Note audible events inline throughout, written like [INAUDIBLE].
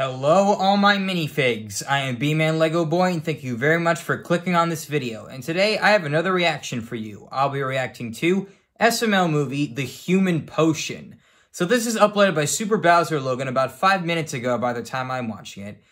Hello, all my minifigs. I am B-Man Lego Boy, and thank you very much for clicking on this video. And today, I have another reaction for you. I'll be reacting to SML movie, The Human Potion. So this is uploaded by Super Bowser Logan about five minutes ago by the time I'm watching it.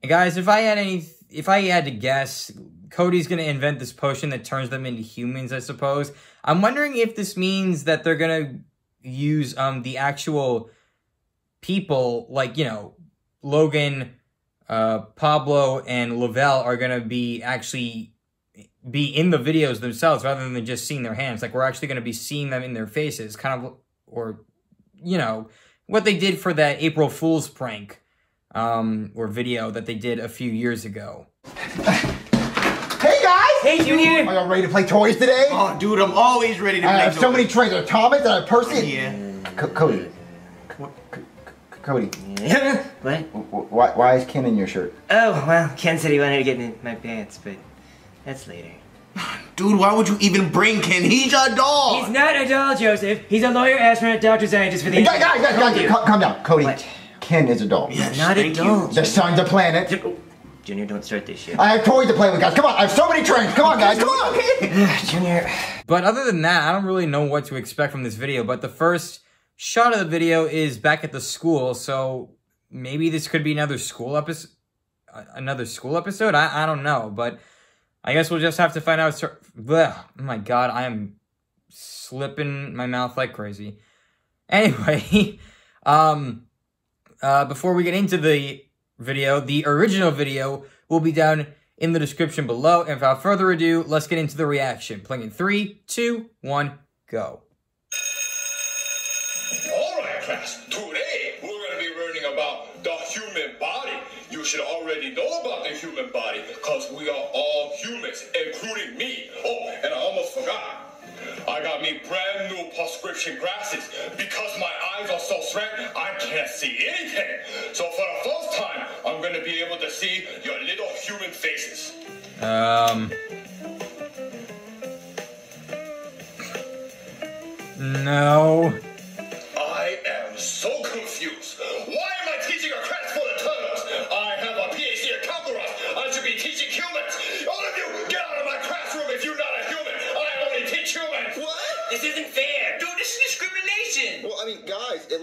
And guys, if I had any, if I had to guess, Cody's gonna invent this potion that turns them into humans, I suppose. I'm wondering if this means that they're gonna use um the actual people, like, you know, Logan, uh, Pablo, and Lavelle are gonna be actually be in the videos themselves rather than just seeing their hands. Like we're actually gonna be seeing them in their faces, kind of, or you know, what they did for that April Fool's prank um, or video that they did a few years ago. Hey guys! Hey, Junior! Are y'all ready to play toys today? Oh, dude, I'm always ready to I play have so toys. many trays. There's Thomas, I have Percy. Yeah. Co- Cody. Co- Co- Cody, [LAUGHS] what? why, why is Ken in your shirt? Oh, well, Ken said he wanted to get in my pants, but that's later. [LAUGHS] Dude, why would you even bring Ken? He's a doll! He's not a doll, Joseph. He's a lawyer, astronaut, doctor, scientist for the... Guys, guys, guys, guys, you. calm, calm down. Cody, What? Ken is a doll. Yes, Not a thank doll. The sun's a planet. Junior, don't start this shit. I have toys to play with, guys. Come on, I have so many trays. Come on, guys, come on. [LAUGHS] Junior... But other than that, I don't really know what to expect from this video. But the first shot of the video is back at the school, so maybe this could be another school episode. Another school episode? I, I don't know, but I guess we'll just have to find out. Oh my god, I am slipping my mouth like crazy. Anyway, [LAUGHS] um, uh, before we get into the video, the original video will be down in the description below. And without further ado, let's get into the reaction. Playing in three, two, one, go. All right, class. Today we're going to be learning about the human body. You should already know about the human body because we are all humans, including me. Oh, and I almost forgot. I got me brand new prescription glasses because my eyes are so shrunk I can't see anything. So for the first time, I'm going to be able to see your little human faces. Um. No.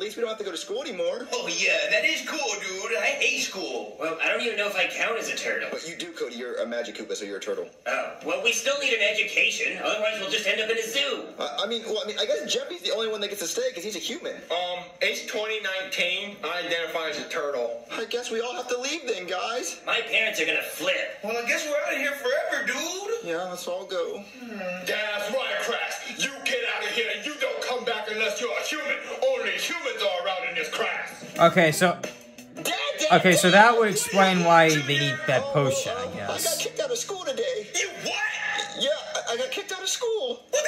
Least we don't have to go to school anymore. Oh yeah, that is cool, dude. I hate school. Well, I don't even know if I count as a turtle. But you do, Cody. You're a Magic Koopa, so you're a turtle. Oh, well, we still need an education. Otherwise, we'll just end up in a zoo. I, I mean, well, I mean, I guess Jeffy's the only one that gets to stay because he's a human. Um, it's 2019. I identify as a turtle. I guess we all have to leave then, guys. My parents are gonna flip. Well, I guess we're out of here forever, dude. Yeah, let's all go. That's right, class. You get out of here you don't come back unless you're a human. Only humans are allowed in this class. Okay, so. Okay, so that would explain why they need that potion, I I got guess. kicked out of school today. You what? Yeah, I, I got kicked out of school. Well,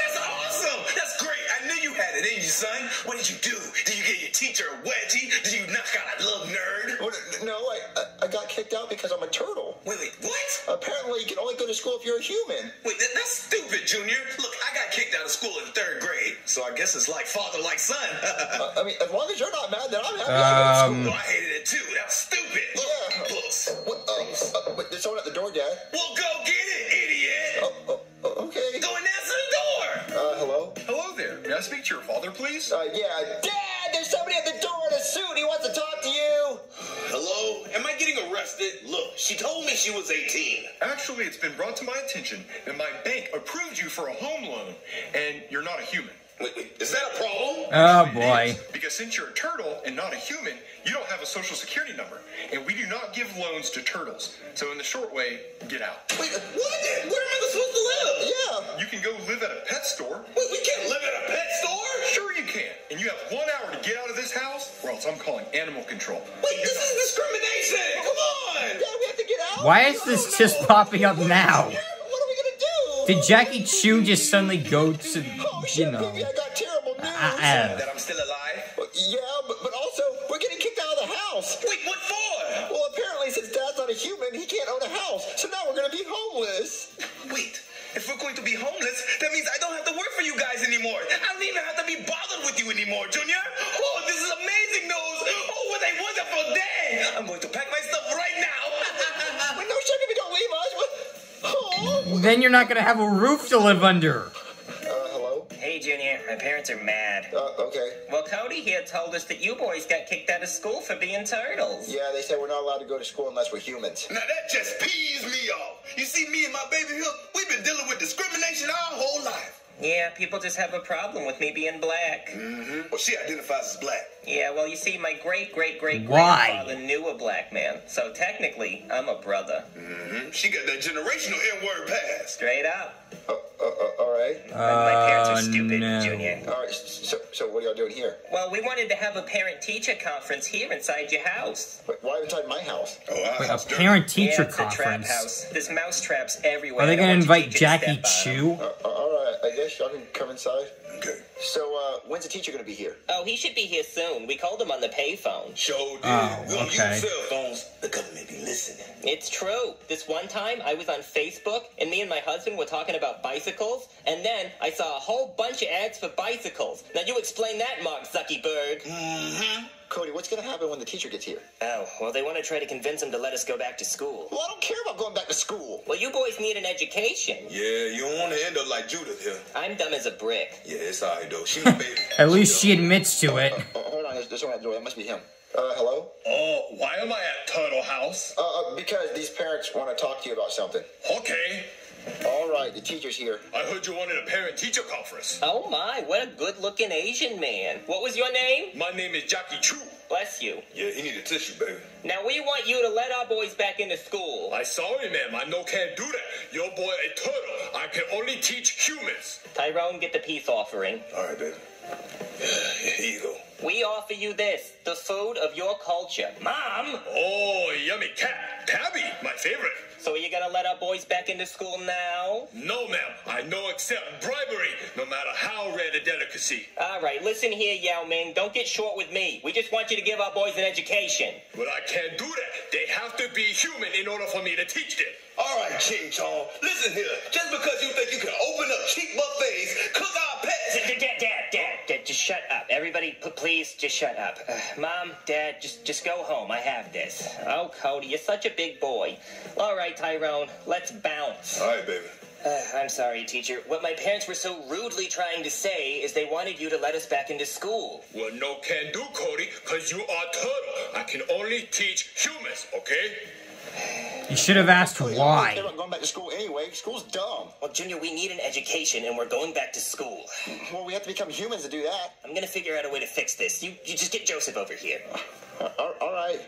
knew you had you, son. What did you do? Did you get your teacher a wedgie? Did you knock out a little nerd? What, no, I, I I got kicked out because I'm a turtle. Wait, wait, what? Apparently, you can only go to school if you're a human. Wait, that, that's stupid, Junior. Look, I got kicked out of school in third grade, so I guess it's like father, like son. [LAUGHS] Uh, I mean, as long as you're not mad, then I'm happy. I go to Um, well, I hated it too. That was stupid. Yeah. Hello there. May I speak to your father, please? Uh, yeah. Dad, there's somebody at the door in a suit. He wants to talk to you. Hello? Am I getting arrested? Look, she told me she was 18. Actually, it's been brought to my attention that my bank approved you for a home loan, and you're not a human. Wait, wait, is that a problem? Oh boy. Because since you're a turtle and not a human, you don't have a social security number, and we do not give loans to turtles. So in the short way, get out. Wait, what? Where am I supposed to live? Yeah. You can go live at a pet store. Wait, And you have one hour to get out of this house, or else I'm calling animal control. Wait, this is discrimination. Come on. Dad, we have to get out. Why is this just popping up now? What are we gonna do? Did Jackie Chu just suddenly go to, Oh, shit, you know? baby, I got terrible news. I- I- That I'm still alive? yeah, but, but also, we're getting kicked out of the house. Wait, what for? Well, apparently, since Dad's not a human, he can't own a house. So now we're gonna be homeless. Wait, if we're going to be homeless, that means I don't have to work for you guys anymore. Then you're not gonna have a roof to live under. Uh, hello? Hey, Junior, my parents are mad. Uh, okay. Well, Cody here told us that you boys got kicked out of school for being turtles. Yeah, they said we're not allowed to go to school unless we're humans. now that just pees me off. You see, me and my baby here, we've been dealing with discrimination our whole life. Yeah, people just have a problem with me being black. Mm-hmm. Well, she identifies as black. Yeah, well, you see, my great great great Why? grandfather knew a black man, so technically, I'm a brother. Mm-hmm. She got that generational N-word pass. Straight up. Uh, uh, uh, all right. my parents Uh, are stupid, no. Junior. All right. So, so what are y'all doing here? Well, we wanted to have a parent-teacher conference here inside your house. Wait, why inside my house? Oh, our Wait, a parent-teacher yeah, it's a trap house. There's mouse traps everywhere. Are they gonna invite teacher to Jackie step on 'em. Chu? All right. I y'all can come inside. Okay. So, uh, when's the teacher gonna be here? Oh, he should be here soon. We called him on the payphone. Sure did. Oh, we don't okay. use cell phones. The government be listening. It's true. This one time I was on Facebook and me and my husband were talking about bicycles, and then I saw a whole bunch of ads for bicycles. Now you explain that, Mark Zuckerberg. Mm-hmm. Cody, what's gonna happen when the teacher gets here? Oh, well, they want to try to convince him to let us go back to school. Well, I don't care about going back to school. Well, you boys need an education. Yeah, you don't want to end up like Judith here. I'm dumb as a brick. Yeah, it's alright though. She my baby. [LAUGHS] At least she admits to it. Oh, hold on. There's, there's someone at the door. That must be him. Uh, hello? Oh, why am I at Turtle House? Uh, uh, because these parents want to talk to you about something. Okay. All right, the teacher's here. I heard you wanted a parent-teacher conference. Oh my, what a good-looking Asian man. What was your name? My name is Jackie Chu. Bless you. Yeah, he need a tissue, baby. Now we want you to let our boys back into school. I sorry, ma'am. I no can't do that. Your boy a turtle. I can only teach humans. Tyrone, get the peace offering. All right, baby. [SIGHS] Here you go. We offer you this, the food of your culture. Mom! Oh, yummy cat. Tabby, my favorite. So are you gonna let our boys back into school now? No, ma'am. I no accept bribery, no matter how rare the delicacy. Alright, listen here, Yao Ming. Don't get short with me. We just want you to give our boys an education. But I can't do that. They have to be human in order for me to teach them. All right, Ching Chong. Listen here. Just because you think you can open up cheap buffets, P- please, just shut up. Uh, Mom, Dad, just, just go home. I have this. Oh, Cody, you're such a big boy. All right, Tyrone, let's bounce. All right, baby. Uh, I'm sorry, teacher. What my parents were so rudely trying to say is they wanted you to let us back into school. Well, no can do, Cody, because you are turtle. I can only teach humans, okay? [SIGHS] You should have asked Cody, I don't why. care about going back to school anyway. School's dumb. Well, Junior, we need an education, and we're going back to school. Well, we have to become humans to do that. I'm gonna figure out a way to fix this. You, you just get Joseph over here. Uh, [LAUGHS] all- all right.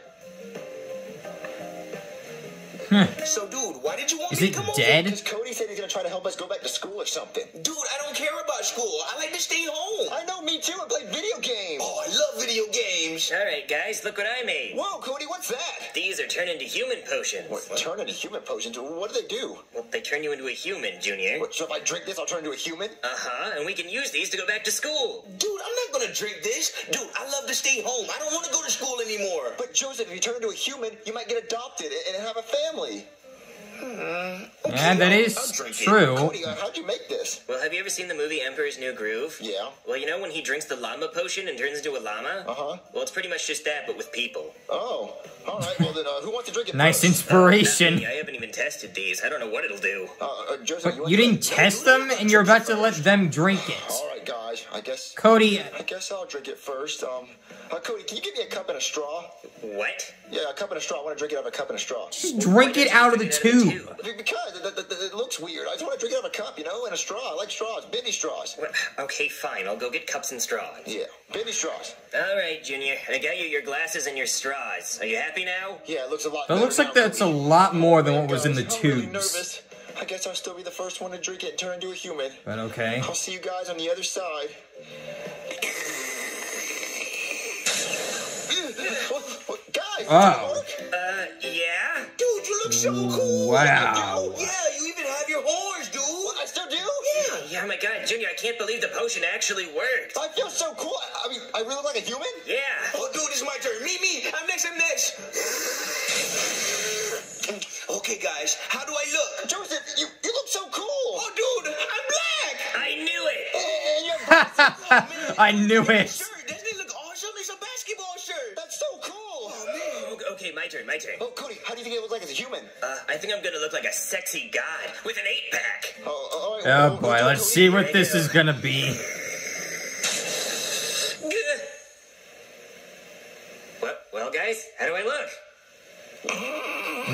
[LAUGHS] So, dude, why did you want Is me it to come dead? Because Cody said he's gonna try to help us go back to school or something. Dude, I don't care about school. I like to stay home. I know, me too. I play video games. Oh, I love video games. All right, guys, look what I made. Whoa, Cody, what's that? These are turned into human potions. What, turn into human potions? What do they do? Well, they turn you into a human, Junior. What, so if I drink this, I'll turn into a human? Uh huh, and we can use these to go back to school. Dude, I'm not gonna drink this. Dude, I love to stay home. I don't want to go to school anymore. But Joseph, if you turn into a human, you might get adopted and and have a family. Yeah, that is I'll true. Cody, uh, how'd you make this? Well, have you ever seen the movie Emperor's New Groove? Yeah. Well, you know when he drinks the llama potion and turns into a llama? Uh-huh. Well, it's pretty much just that, but with people. Oh, all right. Well, then, uh, who wants to drink it Nice first? inspiration. Not me. I haven't even tested these. I don't know what it'll do. Uh, uh, Joseph, But want you to- didn't test them, and you're about to let them drink it. All right, guys. I guess. Cody, I guess I'll drink it first. Um, uh, Cody, can you give me a cup and a straw? What? Yeah, a cup and a straw. I want to drink it out of a cup and a straw. just drink it out of the tube. Because it, it, it looks weird. I just want to drink it out of a cup, you know, and a straw. I like straws, baby straws. What? Okay, fine. I'll go get cups and straws. Yeah, baby straws. All right, Junior. I got you your glasses and your straws. Are you happy now? Yeah, it looks a lot. That looks like now, that's a lot more than what was in the Guys, I'm really tubes. Nervous. I guess I'll still be the first one to drink it and turn into a human. But okay. I'll see you guys on the other side. What- what- guys, Oh. Uh, yeah? Dude, you look so cool. Wow. Dude, yeah, you even have your horns, dude. I still do? Yeah. Yeah, oh my god, Junior, I can't believe the potion actually worked. I feel so cool. I, I mean, I really look like a human? Yeah. Oh, dude, it's my turn. Me, me. I'm next. I'm next. Okay, guys, how do I look? Joseph, you, you look so cool. Oh, dude, I'm black. I knew it! And you're [LAUGHS] I knew it. Shirt, doesn't it look awesome? It's a basketball shirt. That's so cool. Oh man. Okay, okay, my turn, my turn. Oh, Cody, how do you think I look like as a human? Uh, I think I'm gonna look like a sexy god with an eight pack. Oh, all right, Oh well, boy, let's see what this is gonna be. Well, well, guys, how do I look?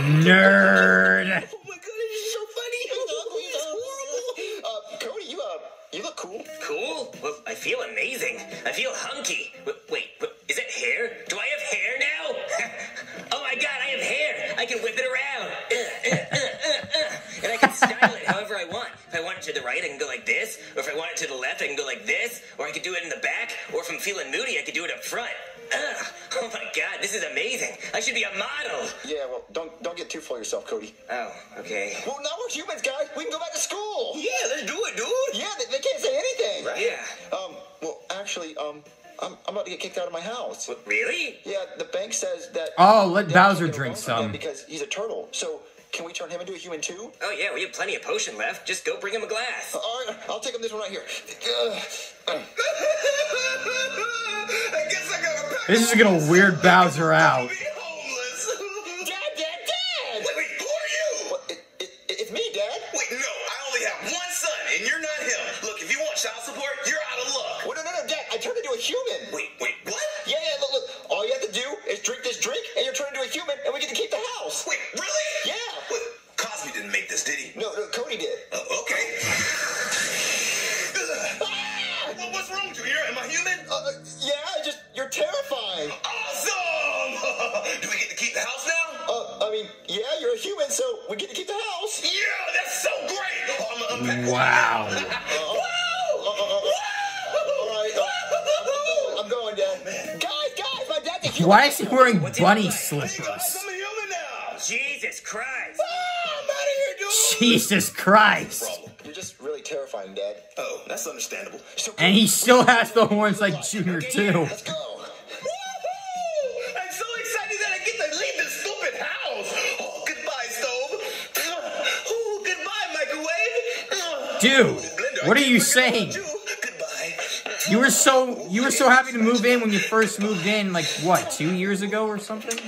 Nerd. [LAUGHS] Oh my god, this is so funny. [LAUGHS] It's horrible. Uh, Cody, you uh, you look cool. Cool. Well, I feel amazing. I feel hunky. W- Wait, is it hair? Do I have hair now? [LAUGHS] oh my god, I have hair. I can whip it around. Uh, uh, uh. And I can style it however I want. If I want it to the right, I can go like this. Or if I want it to the left, I can go like this. Or I could do it in the back. Or if I'm feeling moody, I could do it up front. [LAUGHS] I should be a model. Yeah, well, don't don't get too full of yourself, Cody. Oh, okay. Well, now we're humans, guys. We can go back to school. Yeah, let's do it, dude. Yeah, they, they can't say anything. Yeah. Um, well, actually, um, I'm, I'm about to get kicked out of my house. W- Really? Yeah, the bank says that. Oh, let Bowser can't get a drink some. Because he's a turtle. So, can we turn him into a human too? Oh yeah, we have plenty of potion left. Just go bring him a glass. All right, I'll take him this one right here. [LAUGHS] This is gonna weird Bowser out. Do we get to keep the house now? Uh, I mean, yeah, you're a human, so we get to keep the house. Yeah, that's so great! Oh, I'm gonna unpack Wow. [LAUGHS] All right, uh, I'm going, Dad. Guys, guys, my dad's a human. Why is he wearing What's bunny your bag? Hey guys, slippers? I'm a human now! Jesus Christ. Ah, I'm out of here, dude! Jesus Christ. You're just really terrifying, Dad. Oh, that's understandable. So, And he still has the horns like Junior too. let's go. Woohoo! I'm so excited that I get to leave this stupid house! Oh, goodbye, stove! [SIGHS] Oh, goodbye, microwave! [SIGHS] Dude, Blender, what are you saying? you. You were so you were so happy to move in when you first moved in, like what, two years ago or something?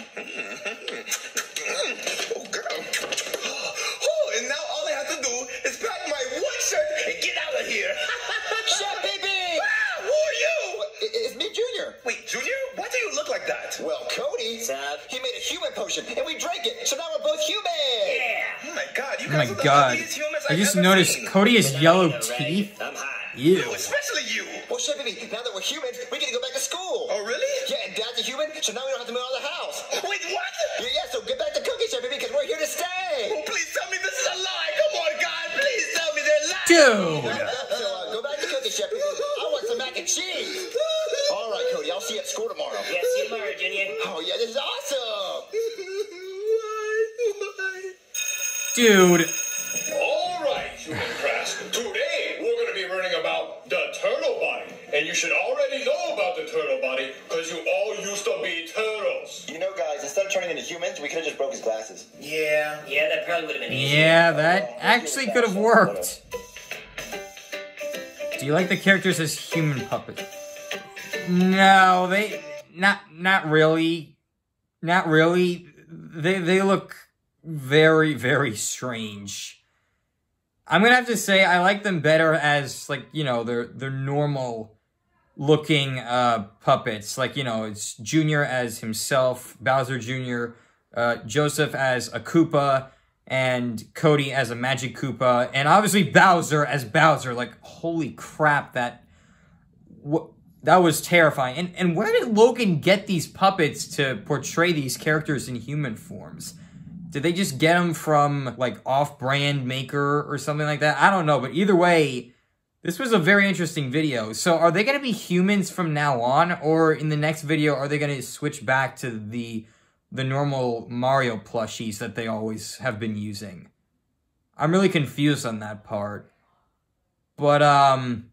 That? Well, Cody, What's up? he made a human potion, and we drank it, so now we're both human. Yeah. Oh my god, you Oh my are god. ugliest humans I I've just noticed seen. Cody has yellow right? teeth. I'm hot. Ew. Oh, especially you. Well, Chef baby, now that we're humans, we get to go back to school. Oh, really? Yeah, and Dad's a human, so now we don't have to move out of the house. Wait, what? Yeah, yeah, so get back to cooking, Chef baby, because we're here to stay. Oh, please tell me this is a lie. Come on, God. Please tell me they're lying. Dude. School tomorrow. Yeah, see you tomorrow, Junior. Oh, yeah, this is awesome. Dude. All right, human class. Today we're going to be learning about the turtle body, and you should already know about the turtle body because you all used to be turtles. You know, guys, instead of turning into humans, we could have just broke his glasses. Yeah. Yeah, that probably would have been easy. Yeah, that actually could have worked. Do you like the characters as human puppets? No, they not not really. Not really. They they look very very strange. I'm gonna have to say I like them better as like you know they're they're normal looking uh puppets like you know it's Junior as himself, Bowser Jr., uh, Joseph as a Koopa, and Cody as a Magic Koopa, and obviously Bowser as Bowser. Like holy crap that wh- that was terrifying. And and where did Logan get these puppets to portray these characters in human forms? Did they just get them from like off-brand maker or something like that? I don't know, but either way, this was a very interesting video. So are they going to be humans from now on or in the next video are they going to switch back to the the normal Mario plushies that they always have been using? I'm really confused on that part. But um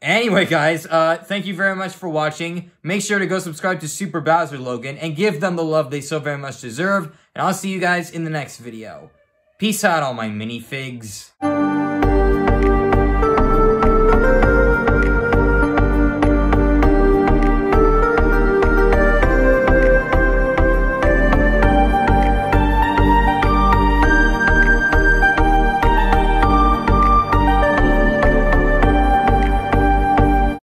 Anyway, guys, uh, thank you very much for watching. Make sure to go subscribe to Super Bowser Logan and give them the love they so very much deserve. And I'll see you guys in the next video. Peace out, all my minifigs.